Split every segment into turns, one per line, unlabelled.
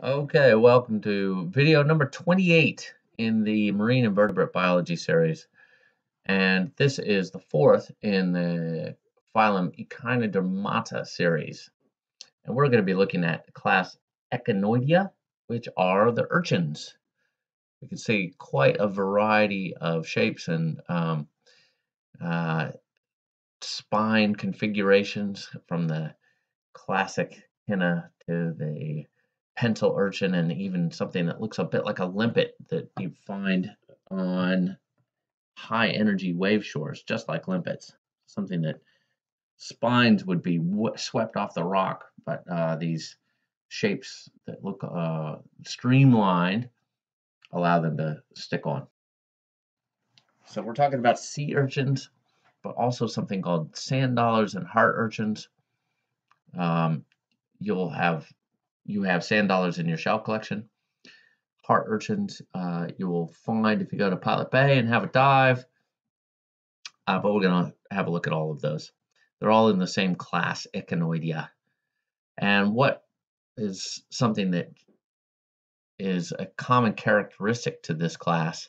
Okay, welcome to video number 28 in the Marine Invertebrate Biology series. And this is the fourth in the phylum Echinodermata series. And we're going to be looking at class Echinoidea, which are the urchins. We can see quite a variety of shapes and um, uh, spine configurations from the classic henna to the pencil urchin and even something that looks a bit like a limpet that you find on high energy wave shores, just like limpets. Something that spines would be swept off the rock, but uh, these shapes that look uh, streamlined allow them to stick on. So we're talking about sea urchins, but also something called sand dollars and heart urchins. Um, you'll have you have sand dollars in your shell collection. Heart urchins uh, you will find if you go to Pilot Bay and have a dive. Uh, but we're going to have a look at all of those. They're all in the same class, Echinoidea. And what is something that is a common characteristic to this class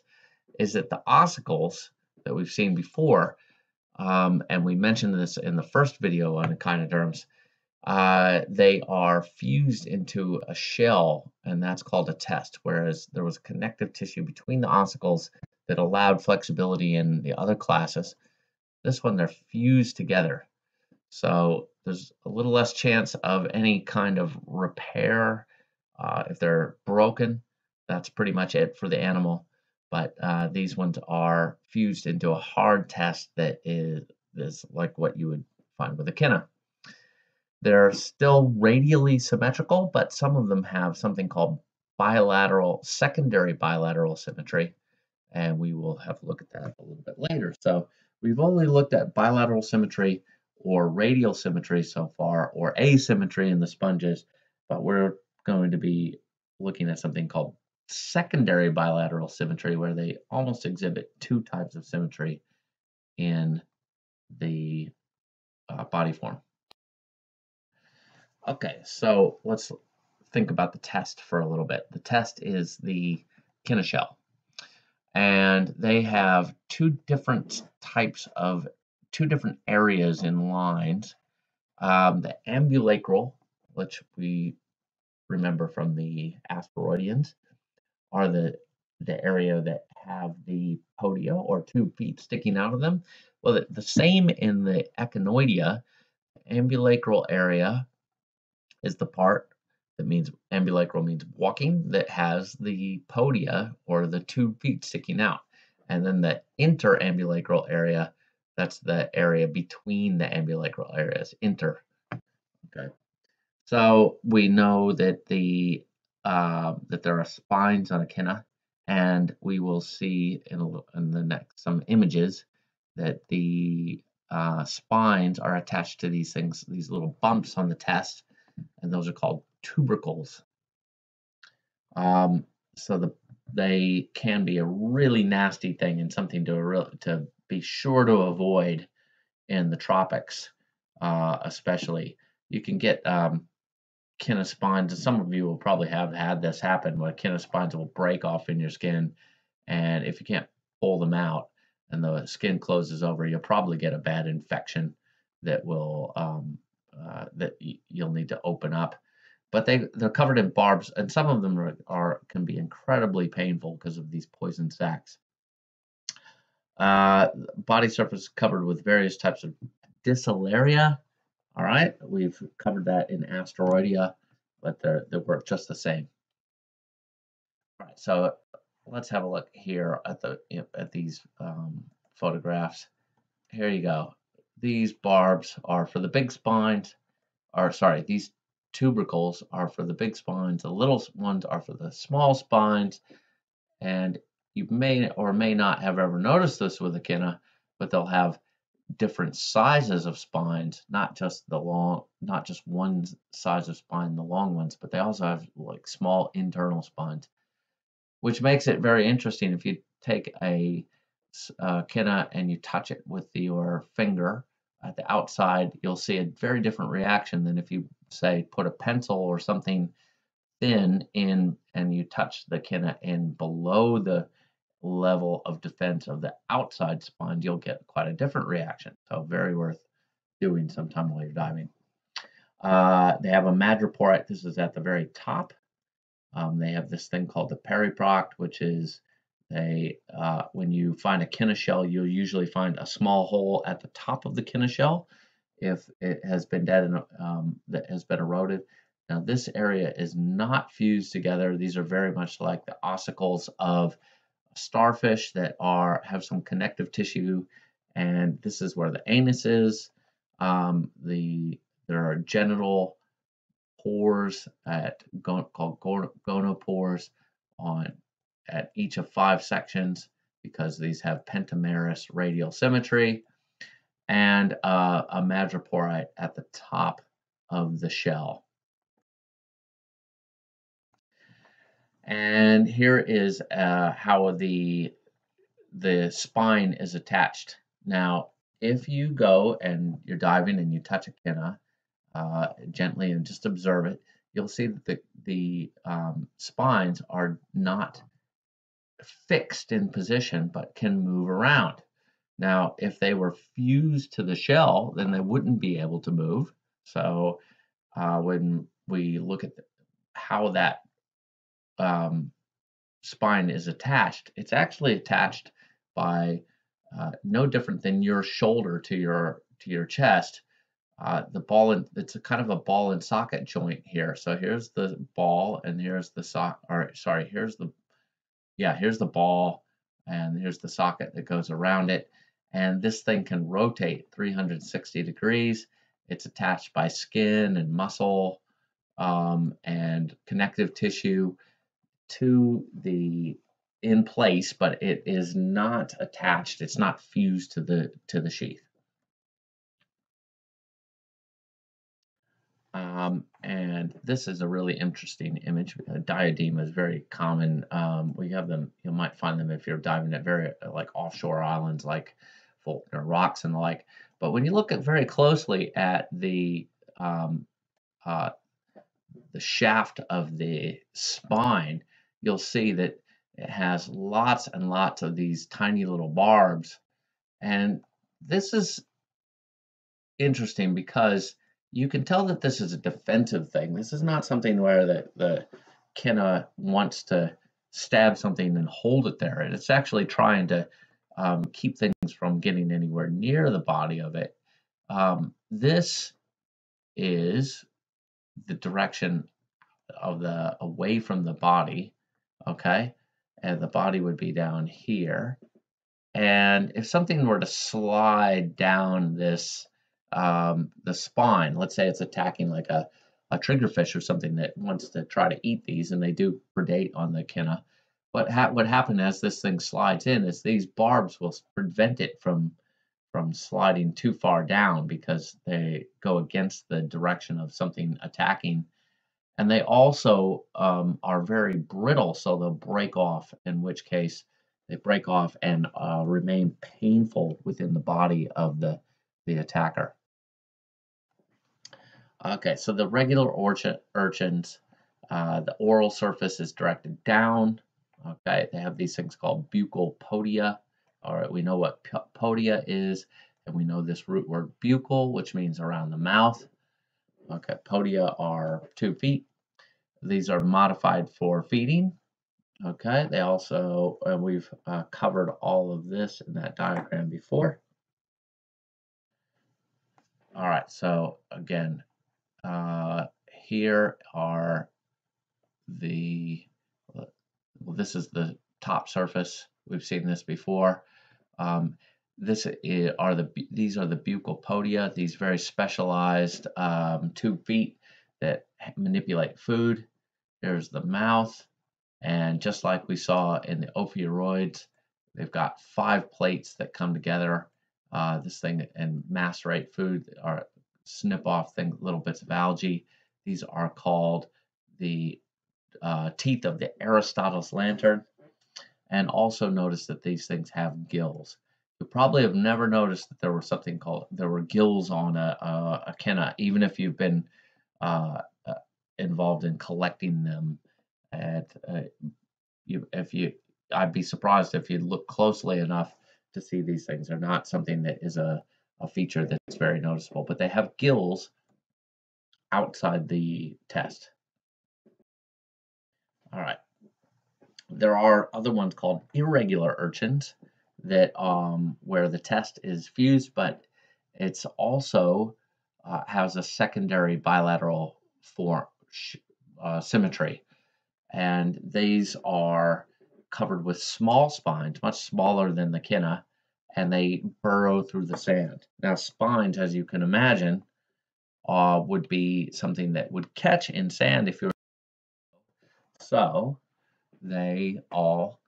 is that the ossicles that we've seen before, um, and we mentioned this in the first video on echinoderms, uh, they are fused into a shell, and that's called a test, whereas there was connective tissue between the ossicles that allowed flexibility in the other classes. This one, they're fused together. So there's a little less chance of any kind of repair. Uh, if they're broken, that's pretty much it for the animal. But uh, these ones are fused into a hard test that is, is like what you would find with a echina. They're still radially symmetrical, but some of them have something called bilateral, secondary bilateral symmetry, and we will have a look at that a little bit later. So we've only looked at bilateral symmetry or radial symmetry so far, or asymmetry in the sponges, but we're going to be looking at something called secondary bilateral symmetry, where they almost exhibit two types of symmetry in the uh, body form. Okay, so let's think about the test for a little bit. The test is the shell, And they have two different types of, two different areas in lines. Um, the ambulacral, which we remember from the asteroideans, are the, the area that have the podia or two feet sticking out of them. Well, the, the same in the echinoidea, ambulacral area is the part that means ambulacral means walking that has the podia or the two feet sticking out. And then the interambulacral area, that's the area between the ambulacral areas, inter. Okay. So we know that the uh, that there are spines on echina, and we will see in, a, in the next some images that the uh, spines are attached to these things, these little bumps on the test, and those are called tubercles. Um, so the they can be a really nasty thing and something to to be sure to avoid in the tropics, uh, especially. You can get um, spines, and some of you will probably have had this happen where spines will break off in your skin, and if you can't pull them out and the skin closes over, you'll probably get a bad infection that will um, uh, that you'll need to open up. But they they're covered in barbs, and some of them are, are can be incredibly painful because of these poison sacs. Uh, body surface covered with various types of pedicellaria. All right, we've covered that in asteroidea, but they they work just the same. All right, so let's have a look here at the at these um, photographs. Here you go these barbs are for the big spines, or sorry, these tubercles are for the big spines, the little ones are for the small spines, and you may or may not have ever noticed this with echina, but they'll have different sizes of spines, not just the long, not just one size of spine, the long ones, but they also have like small internal spines, which makes it very interesting. If you take a uh, and you touch it with your finger, at the outside, you'll see a very different reaction than if you say put a pencil or something thin in and you touch the kina in below the level of defense of the outside spine, you'll get quite a different reaction. So very worth doing sometime while you're diving. Uh, they have a madreporite. This is at the very top. Um, they have this thing called the periproct, which is they uh, when you find a kina shell, you'll usually find a small hole at the top of the kina shell if it has been dead and um, that has been eroded. Now this area is not fused together. These are very much like the ossicles of starfish that are have some connective tissue, and this is where the anus is. Um, the there are genital pores at called gonopores on at each of five sections because these have pentamerous radial symmetry and uh, a madreporite at the top of the shell. And here is uh, how the, the spine is attached. Now, if you go and you're diving and you touch a kina uh, gently and just observe it, you'll see that the, the um, spines are not fixed in position but can move around. Now, if they were fused to the shell, then they wouldn't be able to move. So uh, when we look at how that um, spine is attached, it's actually attached by uh, no different than your shoulder to your to your chest. Uh, the ball and it's a kind of a ball and socket joint here. So here's the ball and here's the sock. Or sorry, here's the yeah, here's the ball and here's the socket that goes around it. And this thing can rotate 360 degrees. It's attached by skin and muscle um, and connective tissue to the in place, but it is not attached. It's not fused to the to the sheath. Um, and this is a really interesting image. A diadema is very common. Um, we have them. You might find them if you're diving at very like offshore islands, like Faulkner Rocks and the like. But when you look at very closely at the um, uh, the shaft of the spine, you'll see that it has lots and lots of these tiny little barbs. And this is interesting because you can tell that this is a defensive thing. This is not something where the, the kina wants to stab something and hold it there. It's actually trying to um, keep things from getting anywhere near the body of it. Um, this is the direction of the away from the body, okay? And the body would be down here. And if something were to slide down this um, the spine. Let's say it's attacking like a, a triggerfish or something that wants to try to eat these, and they do predate on the kina. What ha- what happened as this thing slides in is these barbs will prevent it from from sliding too far down because they go against the direction of something attacking. And they also um, are very brittle, so they'll break off, in which case they break off and uh, remain painful within the body of the, the attacker. Okay, so the regular urchins, uh, the oral surface is directed down. Okay, they have these things called buccal podia. All right, we know what podia is, and we know this root word buccal, which means around the mouth. Okay, podia are two feet. These are modified for feeding. Okay, they also, uh, we've uh, covered all of this in that diagram before. All right, so again, uh, here are the, well, this is the top surface. We've seen this before. Um, this is, are the these are the buccal podia. These very specialized um, tube feet that manipulate food. There's the mouth, and just like we saw in the ophiuroids, they've got five plates that come together. Uh, this thing and macerate food are snip off things, little bits of algae. These are called the uh, teeth of the Aristotle's lantern. And also notice that these things have gills. You probably have never noticed that there were something called, there were gills on a, a, a kina, even if you've been uh, uh, involved in collecting them. At uh, you, if you, I'd be surprised if you look closely enough to see these things. They're not something that is a, a feature that's very noticeable, but they have gills outside the test. All right. There are other ones called irregular urchins that um, where the test is fused, but it's also uh, has a secondary bilateral form uh, symmetry, and these are covered with small spines, much smaller than the Kina, and they burrow through the sand. Now, spines, as you can imagine, uh, would be something that would catch in sand if you're so they all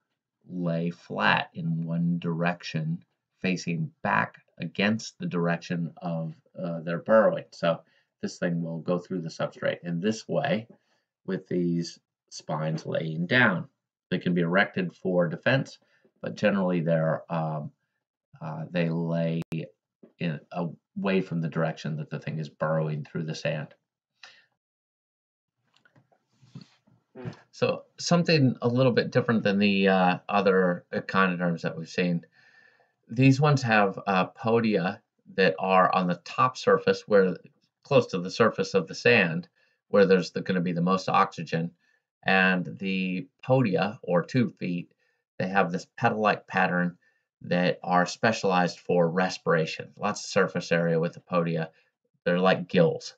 lay flat in one direction, facing back against the direction of uh, their burrowing. So this thing will go through the substrate in this way with these spines laying down. They can be erected for defense, but generally they're um, uh, they lay in away from the direction that the thing is burrowing through the sand. So something a little bit different than the uh, other echinoderms that we've seen. These ones have uh, podia that are on the top surface, where close to the surface of the sand, where there's going to be the most oxygen, and the podia or tube feet, they have this petal-like pattern that are specialized for respiration. Lots of surface area with the podia. They're like gills.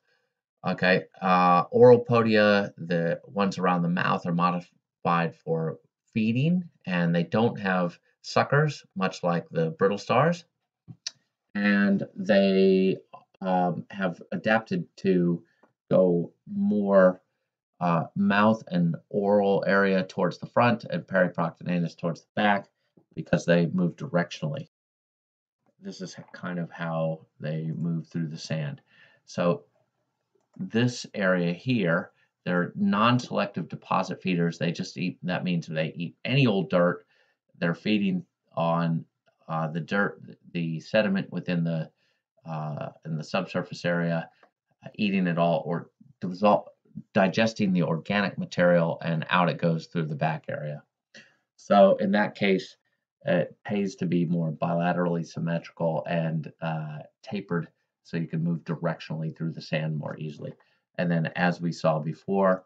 Okay, uh, oral podia, the ones around the mouth are modified for feeding and they don't have suckers, much like the brittle stars. And they um, have adapted to go more uh, mouth and oral area towards the front and periproctinators towards the back because they move directionally. This is kind of how they move through the sand. So this area here, they're non-selective deposit feeders. They just eat, that means they eat any old dirt. They're feeding on uh, the dirt, the sediment within the uh, in the subsurface area, uh, eating it all or dissolve, digesting the organic material, and out it goes through the back area. So in that case, it pays to be more bilaterally symmetrical and uh, tapered so you can move directionally through the sand more easily. And then as we saw before,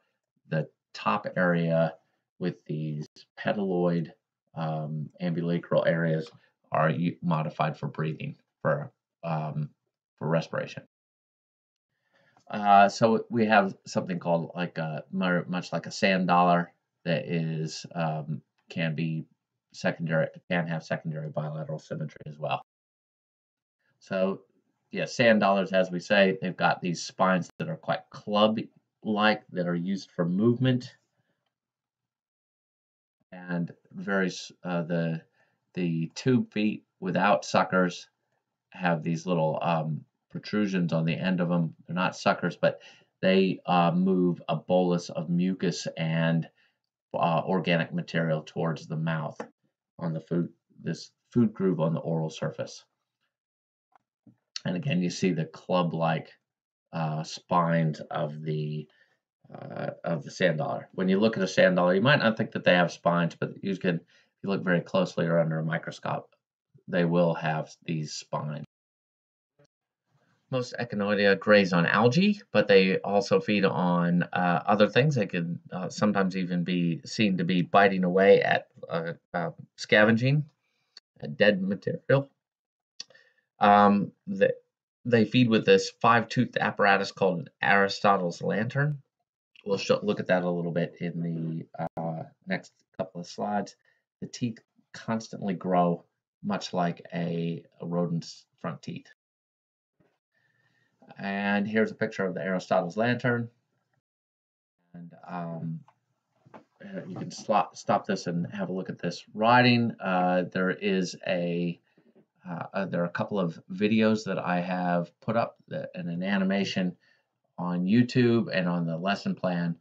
the top area with these petaloid um, ambulacral areas are modified for breathing, for, um, for respiration. Uh, so we have something called like a much like a sand dollar that is um, can be secondary can have secondary bilateral symmetry as well. So yeah, sand dollars, as we say, they've got these spines that are quite club-like that are used for movement, and very uh, the the tube feet without suckers have these little um, protrusions on the end of them. They're not suckers, but they uh, move a bolus of mucus and uh, organic material towards the mouth on the food this food groove on the oral surface. And again, you see the club-like uh, spines of the uh, of the sand dollar. When you look at a sand dollar, you might not think that they have spines, but you can, if you look very closely or under a microscope, they will have these spines. Most echinoidea graze on algae, but they also feed on uh, other things. They can uh, sometimes even be seen to be biting away at uh, uh scavenging dead material. Um, they, they feed with this five-toothed apparatus called Aristotle's lantern. We'll look at that a little bit in the uh, next couple of slides. The teeth constantly grow, much like a, a rodent's front teeth. And here's a picture of the Aristotle's lantern. And um, you can stop, stop this and have a look at this writing. Uh, there is a uh, uh, there are a couple of videos that I have put up that, and an animation on YouTube and on the lesson plan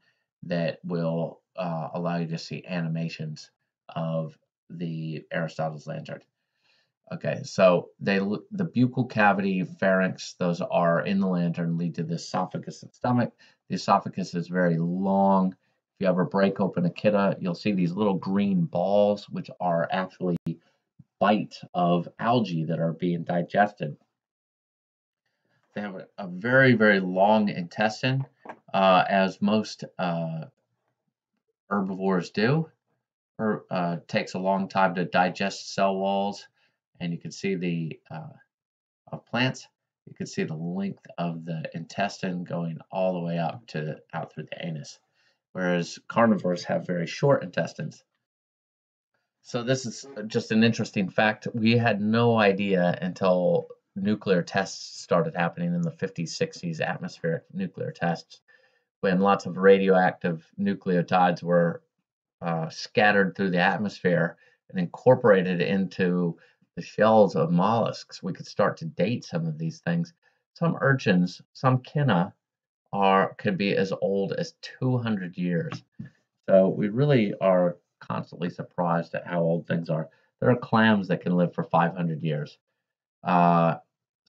that will uh, allow you to see animations of the Aristotle's lantern. Okay, so they the buccal cavity, pharynx, those are in the lantern, lead to the esophagus and stomach. The esophagus is very long. If you ever break open a echidna, you'll see these little green balls, which are actually bite of algae that are being digested. They have a, a very, very long intestine, uh, as most uh, herbivores do. Or uh, takes a long time to digest cell walls, and you can see the uh, of plants. You can see the length of the intestine going all the way up to out through the anus, whereas carnivores have very short intestines. So this is just an interesting fact. We had no idea until nuclear tests started happening in the 50s, 60s, atmospheric nuclear tests, when lots of radioactive nucleotides were uh, scattered through the atmosphere and incorporated into the shells of mollusks. We could start to date some of these things. Some urchins, some kina, are could be as old as 200 years. So we really are constantly surprised at how old things are. There are clams that can live for 500 years. Uh,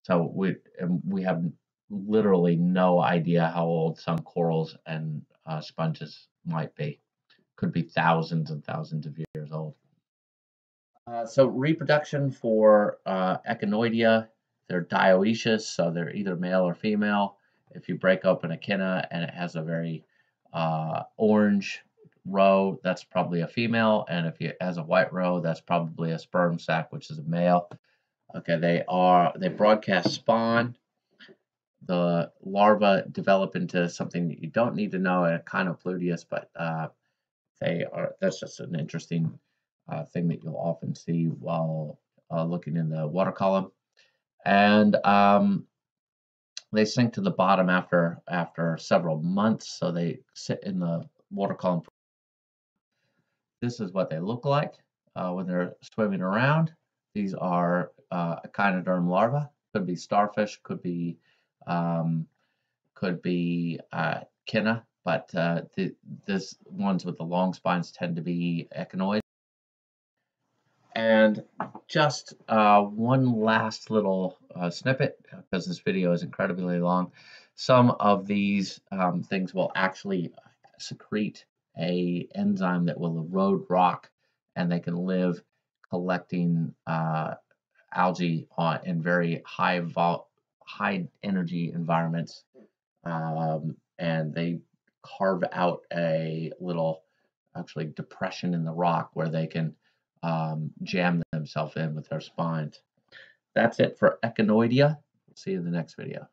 so we we have literally no idea how old some corals and uh, sponges might be. Could be thousands and thousands of years old. Uh, so reproduction for uh, echinoidea, they're dioecious, so they're either male or female. If you break open a echidna and it has a very uh, orange roe, that's probably a female, and if it has a white roe, that's probably a sperm sac, which is a male. Okay, they are they broadcast spawn. The larvae develop into something that you don't need to know, a kind of pluteus, but uh, they are. That's just an interesting uh, thing that you'll often see while uh, looking in the water column. And um, they sink to the bottom after after several months, so they sit in the water column. This is what they look like uh, when they're swimming around. These are uh, echinoderm larvae. Could be starfish, could be um, could be uh, kina, but uh, the this ones with the long spines tend to be echinoid. And just uh, one last little uh, snippet, because this video is incredibly long. Some of these um, things will actually secrete a enzyme that will erode rock, and they can live collecting uh, algae in very high vol high energy environments, um, and they carve out a little actually depression in the rock where they can um, jam themselves in with their spines. That's it for Echinoidea. See you in the next video.